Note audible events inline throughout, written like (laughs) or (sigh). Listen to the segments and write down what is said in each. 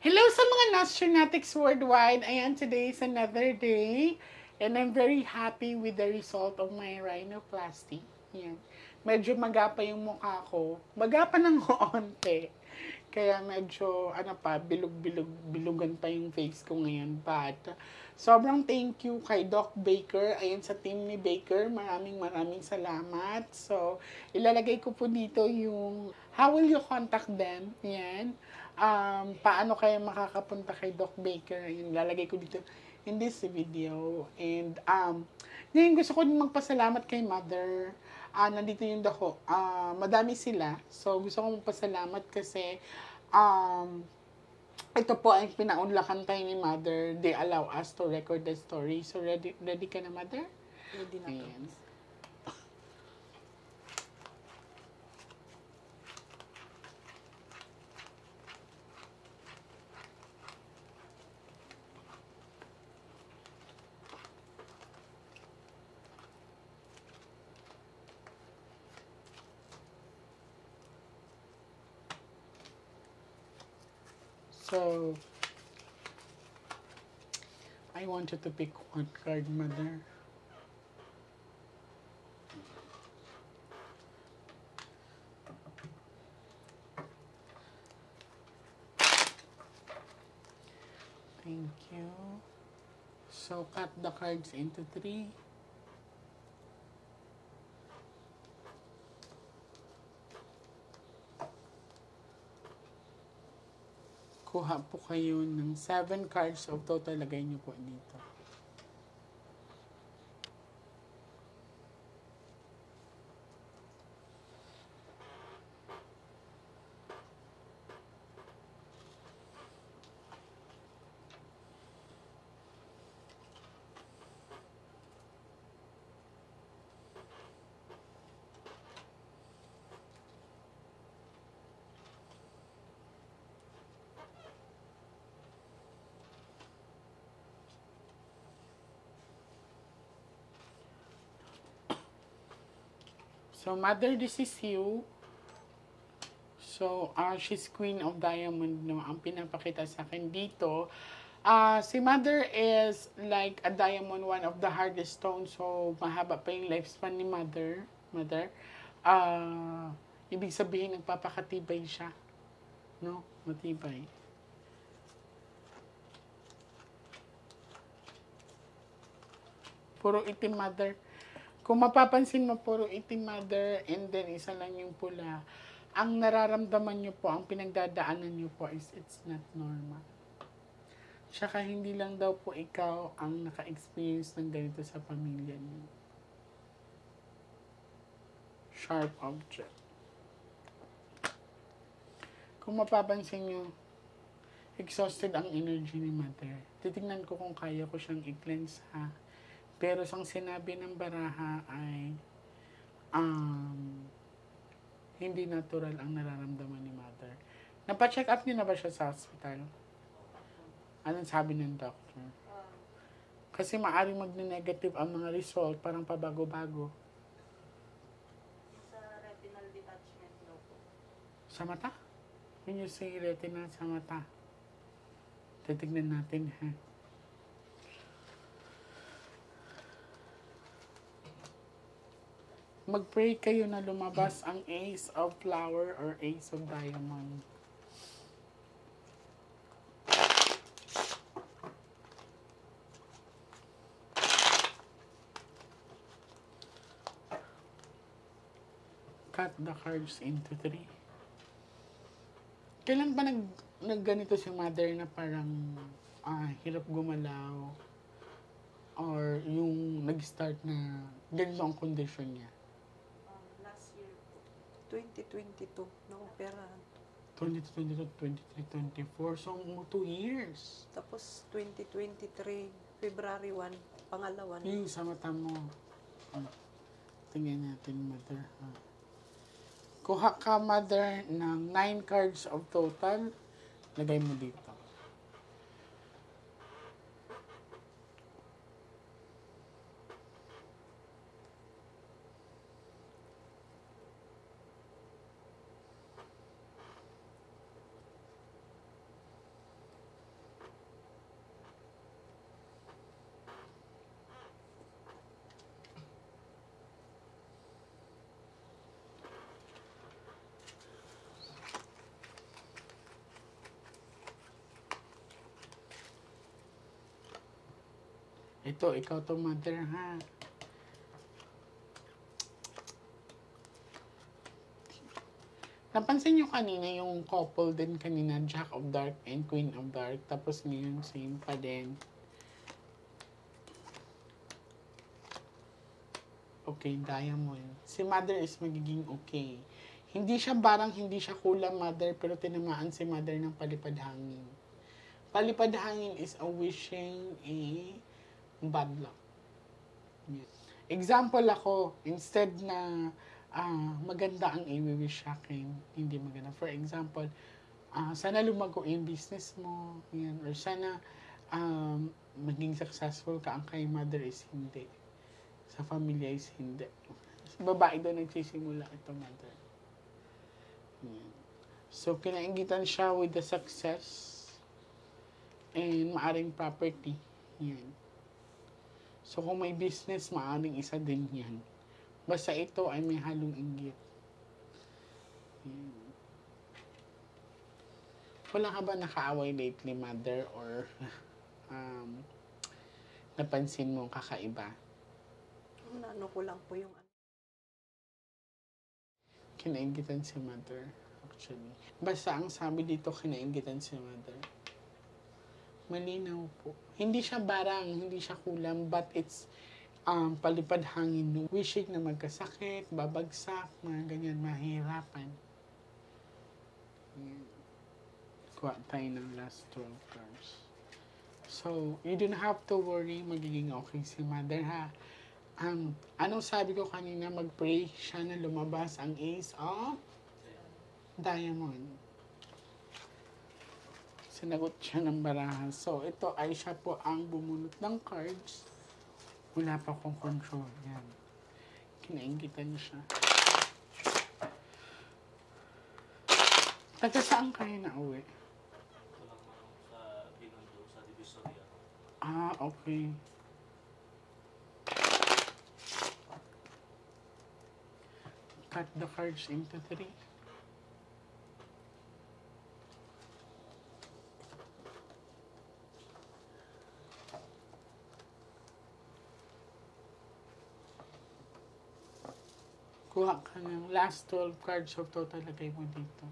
Hello sa mga Nostronatics worldwide. Ayan, today is another day. And I'm very happy with the result of my rhinoplasty. Ayan. Medyo magapa yung mukha ko. Magapa ng (laughs) onte. Kaya medyo, ano pa, bilog-bilog, bilugan pa yung face ko ngayon. But, sobrang thank you kay Doc Baker. Ayan sa team ni Baker. Maraming maraming salamat. So, ilalagay ko po dito yung how will you contact them? Yan. Um, paano kayo makakapunta kay Doc Baker? Yun, lalagay ko dito in this video. And, um, ngayon gusto ko din magpasalamat kay Mother. Ah, nandito yung dako. Ah, madami sila. So, gusto ko magpasalamat kasi, um, ito po ang pinaunlakan tayo ni Mother. They allow us to record the story. So, ready, ready ka na, Mother? Ready na to. So, I wanted to pick one card, Mother. Thank you. So, cut the cards into three. Kuha po kayo ng seven cards of total. Lagay niyo po dito. So, Mother, this is you. So, uh, she's Queen of Diamond no, ang pinapakita sa akin dito. Ah, si Mother is like a diamond, one of the hardest stones. So, mahaba pa yung lifespan ni Mother. Mother. Ah, ibig sabihin, nagpapakatibay siya. No? Matibay. Puro itim, Mother. Kung mapapansin mo, puro itim mother and then isa lang yung pula. Ang nararamdaman nyo po, ang pinagdadaanan nyo po is it's not normal. Tsaka hindi lang daw po ikaw ang naka-experience ng ganito sa pamilya niyo. Sharp object. Kung mapapansin nyo, exhausted ang energy ni mother. Titingnan ko kung kaya ko siyang i-cleanse ha. Pero sang sinabi ng baraha ay um, hindi natural ang nararamdaman ni mother. Napa-check up niyo na ba siya sa hospital? Anong sabi ng doctor? Kasi maaring magne-negative ang mga result, parang pabago-bago. Sa retinal detachment daw po. Sa mata? When you say retina sa mata, titignan natin ha. Mag-pray kayo na lumabas ang Ace of Flower or Ace of Diamond. Cut the cards into three. Kailan ba nag, nagganito si mother na parang ah, hirap gumalaw? Or yung nag-start na ganito ang condition niya? Um, last year po. 2022, na-operahan. 2022, 23, 24. So, mo two years. Tapos 2023, February 1, pangalawan. Yung sa mata mo. Ah, tingnan natin, mother. Ha? Kuha ka, mother, ng 9 cards of total. Lagay mo dito. Ito, ikaw to mother ha. Napansin nyo kanina yung couple din kanina, Jack of Dark and Queen of Dark. Tapos ngayon, same pa din. Okay, diamond. Si mother is magiging okay. Hindi siya barang, hindi siya kulang mother, pero tinamaan si mother ng palipad hangin. Palipad hangin is a wishing a bad luck. Yes. Example ako, instead na ah, maganda ang i-wish akin, hindi maganda. For example, ah, sana lumago yung business mo, yan, or sana um, maging successful ka, ang kay mother is hindi. Sa pamilya is hindi. Sa babae doon nagsisimula ito, mother. Yan. So, kinaingitan siya with the success and maaring property. Yan. So, kung may business, maaring isa din yan. Basta ito ay may halong inggit. Yan. Wala ka ba nakaaway lately, mother? Or (laughs) um, napansin mo kakaiba? Ano ko lang po yung. Kinaingitan si mother, actually. Basta ang sabi dito, kinaingitan si mother. Malinaw po. Hindi siya barang, hindi siya kulang, but it's um, palipad hangin. Wishing na magkasakit, babagsak, mga ganyan, mahirapan. Yan. Kuha tayo ng last 12 cards. So, you don't have to worry, magiging okay si mother ha. Um, anong sabi ko kanina, mag-pray siya na lumabas ang ace of diamond. Sinagot siya ng baraha. So, ito ay siya po ang bumunot ng cards. Wala pa akong control. Yan. Kinaingitan niya siya. Taga saan kayo na uwi? Ah, okay. Cut the cards into three. Kuha ka ng last 12 cards of total lagay mo dito.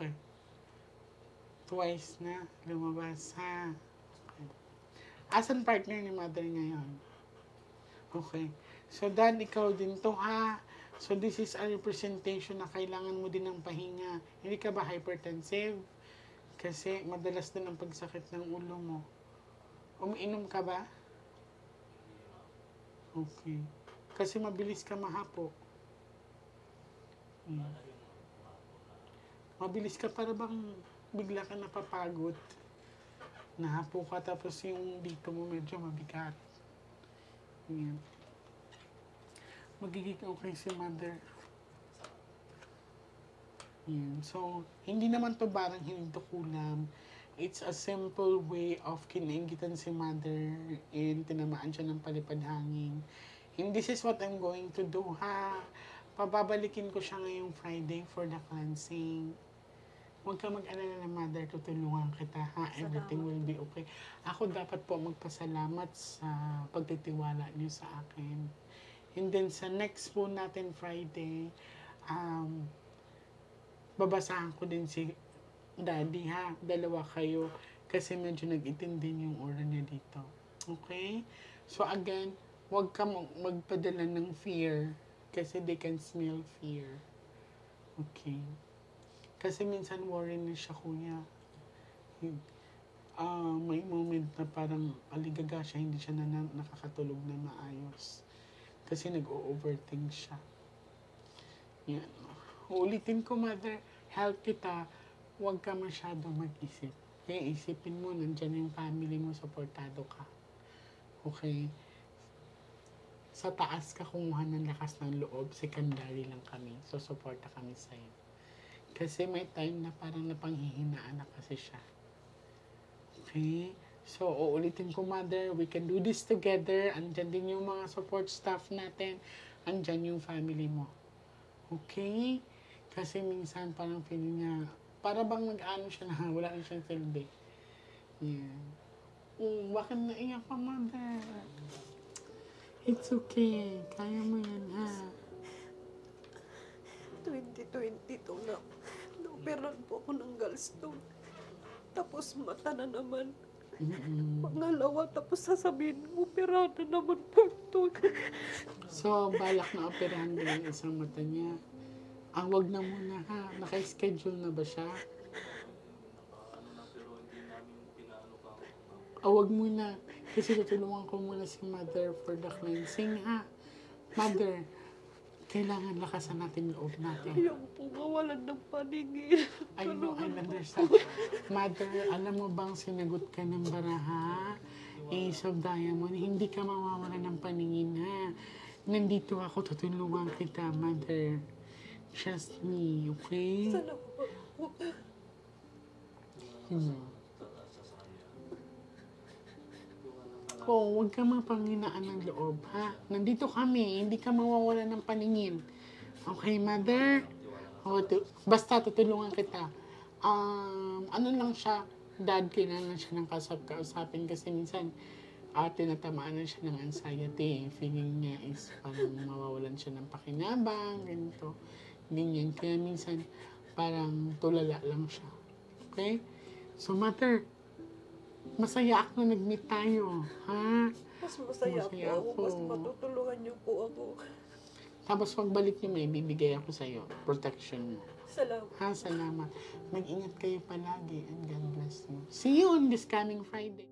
Okay. Twice na lumabas, ha? Asan partner ni mother ngayon? Okay. So, dad, ikaw din to, ha? So, this is a representation na kailangan mo din ng pahinga. Hindi ka ba hypertensive? Kasi madalas din ang pagsakit ng ulo mo. Umiinom ka ba? Okay. Kasi mabilis ka mahapo. Hmm. Mabilis ka para bang bigla ka napapagod. Nahapo ka tapos yung dito mo medyo mabigat. Yan. Magiging okay si mother. Yan. So, hindi naman to barang hindi to kulam. It's a simple way of kinaingitan si mother and tinamaan siya ng palipad hangin. And this is what I'm going to do, ha? Pababalikin ko siya ngayong Friday for the cleansing. Huwag ka mag-alala na mother, tutulungan kita ha. Everything will be okay. Ako dapat po magpasalamat sa pagtitiwala niyo sa akin. And then sa next po natin Friday, um, babasahan ko din si daddy ha. Dalawa kayo. Kasi medyo nag-itim yung aura niya dito. Okay? So again, huwag ka mag- magpadala ng fear. Kasi they can smell fear. Okay. Kasi minsan worry na siya, kuya. Ah, may moment na parang aligaga siya, hindi siya na, na- nakakatulog na maayos. Kasi nag-o-overthink siya. Yan. Uulitin ko, mother, help kita, huwag ka masyadong mag-isip. Okay, isipin mo, nandyan yung family mo, supportado ka. Okay? Sa taas ka kumuha ng lakas ng loob, secondary lang kami. So, suporta kami sa'yo. Kasi may time na parang napanghihinaan na kasi siya. Okay? So, uulitin ko, mother, we can do this together. Andyan din yung mga support staff natin. Andyan yung family mo. Okay? Kasi minsan parang feeling niya, para bang nag-ano siya na, (laughs) wala na siyang silbi. Yeah. Oh, bakit naiyak ka, mother? It's okay. Kaya mo yan, ha? 2022 na, na-operan po ako ng gallstone. Tapos mata na naman. Pangalawa, tapos sasabihin, opera na naman po ito. So, balak na operahan mo yung isang mata niya. Ah, wag na muna ha. Naka-schedule na ba siya? Ah, wag muna. Kasi tutulungan ko muna si mother for the cleansing ha. Mother, kailangan lakasan natin yung loob natin. Ayaw po mawalan ng paningin. I know, I understand. Mother, alam mo bang sinagot ka ng baraha? Ace of Diamond, hindi ka mawawala ng paningin ha. Nandito ako, tutulungan kita, mother. Trust me, okay? Sana po. Hmm. Oh, huwag ka mapanghinaan ng loob, ha? Nandito kami, hindi ka mawawala ng paningin. Okay, mother? Oh, tu- basta tutulungan kita. Um, ano lang siya, dad, kailangan siya ng kausapin kasi minsan ah, tinatamaan na siya ng anxiety. Feeling niya is parang mawawalan siya ng pakinabang, ganito. Ganyan. Kaya minsan parang tulala lang siya. Okay? So, mother, masaya ako na nag-meet tayo. Ha? Mas masaya, Masaya po ako. Mas ako. matutulungan niyo po ako. Tapos pagbalik niyo, may bibigay ako sa'yo. Protection mo. Salamat. Ha? Salamat. Mag-ingat kayo palagi and God bless you. See you on this coming Friday.